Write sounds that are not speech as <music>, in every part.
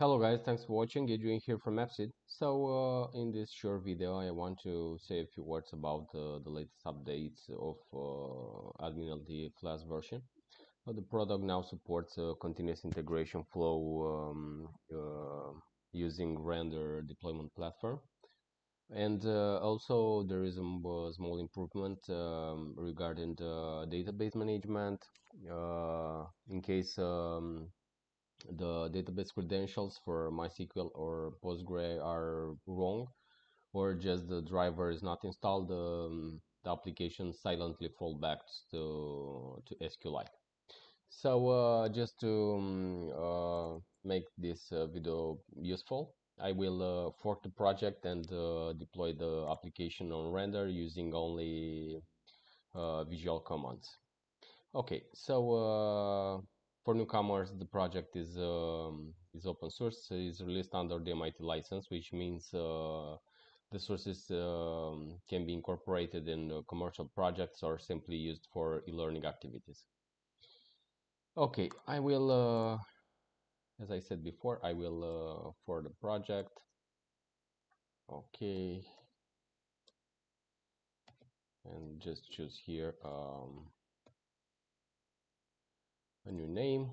Hello guys, thanks for watching. Adrian here from Appseed. So uh, in this short video, I want to say a few words about uh, the latest updates of uh, AdminLTE Flask version. the product now supports a continuous integration flow um, uh, using render deployment platform. And uh, also there is a small improvement um, regarding the database management uh, in case um, the database credentials for MySQL or Postgre are wrong or just the driver is not installed, um, the application silently fallbacks to, to SQLite. So uh, just to um, uh, make this uh, video useful, I will uh, fork the project and uh, deploy the application on render using only uh, visual commands. Okay, so for newcomers, the project is um, is open source. is released under the MIT license, which means uh, the sources um, can be incorporated in uh, commercial projects or simply used for e-learning activities. Okay, I will, uh, as I said before, I will uh, for the project. Okay, and just choose here. Um, a new name.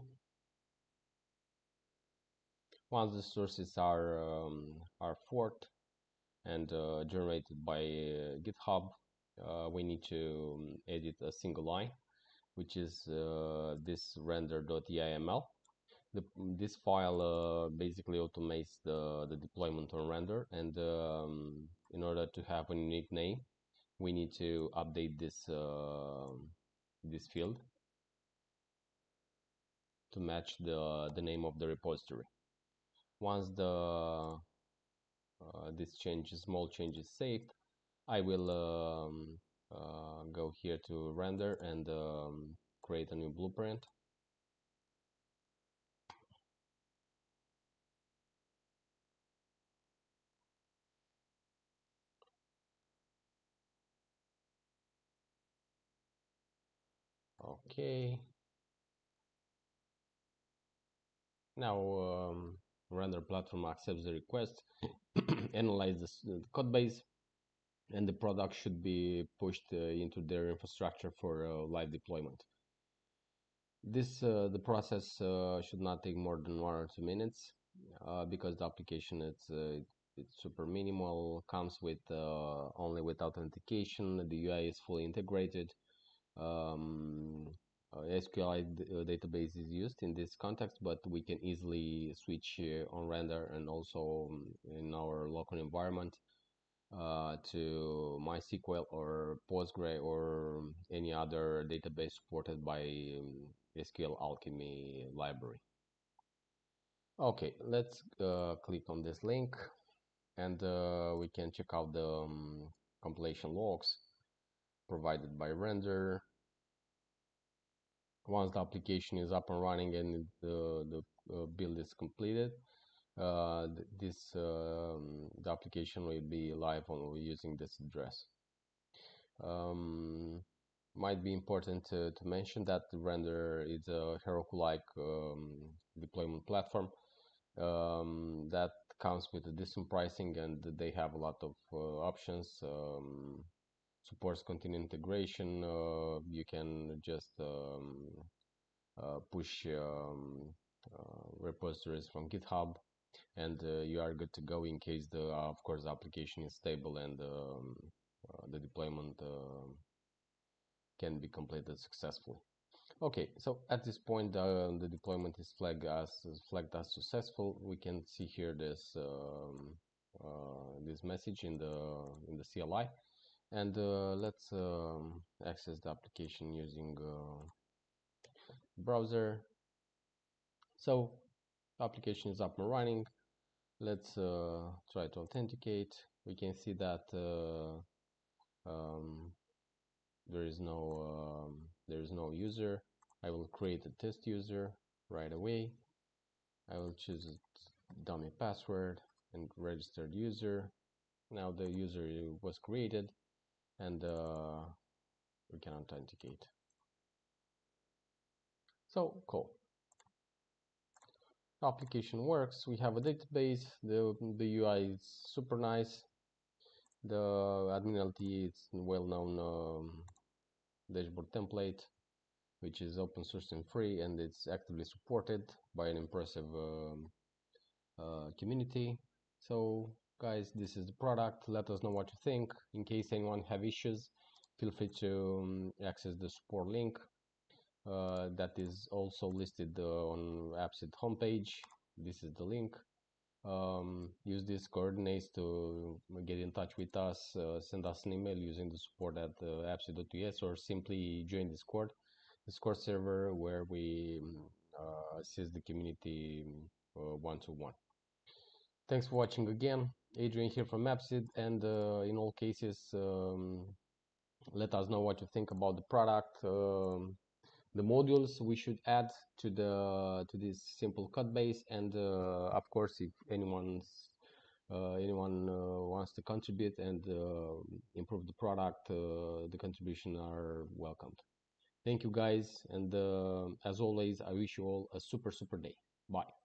Once the sources are um, are forked and uh, generated by uh, GitHub, uh, we need to um, edit a single line, which is uh, this render.yaml. The, this file uh, basically automates the, the deployment on render, and um, in order to have a unique name, we need to update this uh, this field to match the, the name of the repository. Once the uh, this change, small change is saved, I will um, uh, go here to render and um, create a new blueprint. Okay, Now um, render platform accepts the request, <clears throat> analyzes the code base, and the product should be pushed uh, into their infrastructure for uh, live deployment. This uh, the process uh, should not take more than one or two minutes uh, because the application it's uh, it's super minimal, comes with only with authentication. The UI is fully integrated. Um, uh, SQLite uh, database is used in this context, but we can easily switch uh, on render and also um, in our local environment uh, to MySQL or Postgre or any other database supported by um, SQL Alchemy library. Okay, let's uh, click on this link and uh, we can check out the um, compilation logs provided by render once the application is up and running and the, the uh, build is completed uh, this um, the application will be live on using this address. Um, might be important to, to mention that the render is a Heroku-like um, deployment platform um, that comes with a decent pricing and they have a lot of uh, options um, supports continuous integration uh, you can just um, uh, push um, uh, repositories from github and uh, you are good to go in case the uh, of course the application is stable and um, uh, the deployment can be completed successfully. Okay so at this point the deployment is flagged as flagged as successful. We can see here this um, this message in the in the CLI and uh, let's um, access the application using uh, browser. So application is up and running. Let's uh, try to authenticate. We can see that uh, um, there is no um, there is no user. I will create a test user right away. I will choose dummy password and registered user. Now the user was created and uh, we can authenticate. So cool. Application works. We have a database. The the UI is super nice. The admin is well-known um, dashboard template which is open source and free and it's actively supported by an impressive um, uh, community. So guys this is the product. Let us know what you think. In case anyone have issues feel free to um, access the support link uh, that is also listed uh, on AppSeed homepage. This is the link. Um, use these coordinates to get in touch with us uh, send us an email using the support at uh, appseed.us or simply join discord. Discord server where we uh, assist the community one to one thanks for watching again adrian here from AppSeed and uh, in all cases um, let us know what you think about the product um, the modules we should add to the to this simple code base and uh, of course if anyone's uh, anyone uh, wants to contribute and uh, improve the product uh, the contribution are welcomed. Thank you guys and as always i wish you all a super super day. Bye